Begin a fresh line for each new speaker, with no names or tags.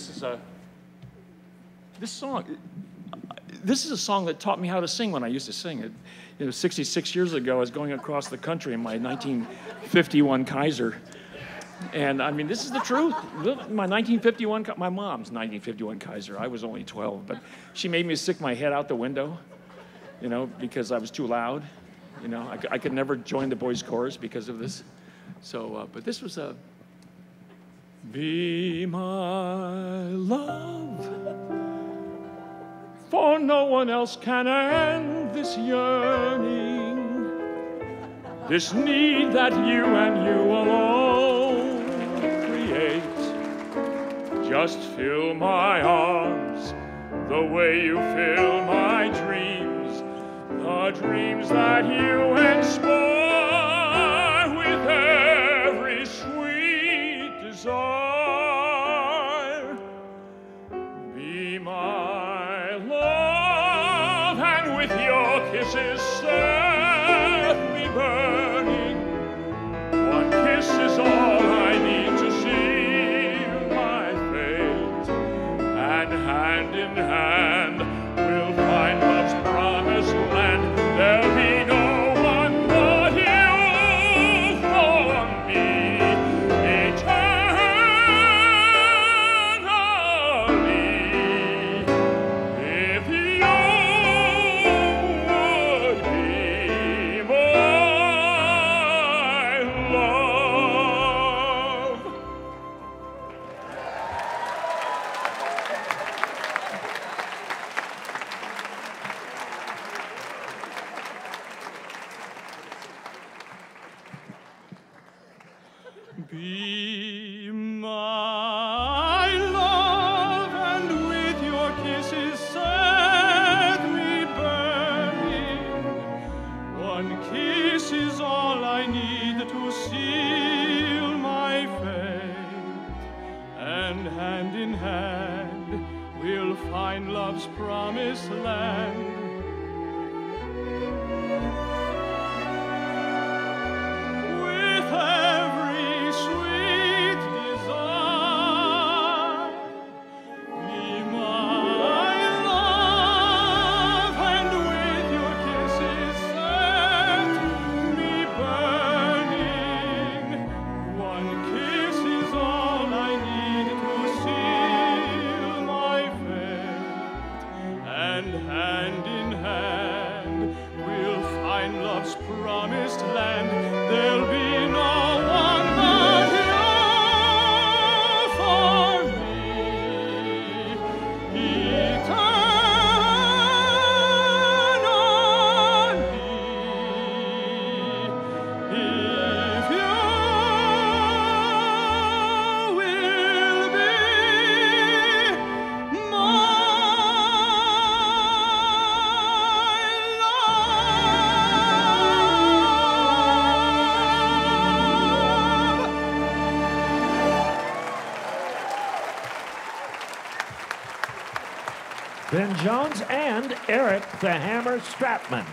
This is a, this song, this is a song that taught me how to sing when I used to sing it. It was 66 years ago. I was going across the country in my 1951 Kaiser. And I mean, this is the truth. My 1951, my mom's 1951 Kaiser. I was only 12, but she made me stick my head out the window, you know, because I was too loud. You know, I, I could never join the boys' chorus because of this. So, uh, but this was a. Be my love, for no one else can end this yearning, this need that you and you alone create. Just fill my arms the way you fill my dreams, the dreams that you desire. Be my love, and with your kisses set me burning. Be my love, and with your kisses set me burning. One kiss is all I need to seal my fate, and hand in hand we'll find love's promised land. And hand in hand we'll find love's promised land. There'll be
Ben Jones and Erich the Hammer Stratmann.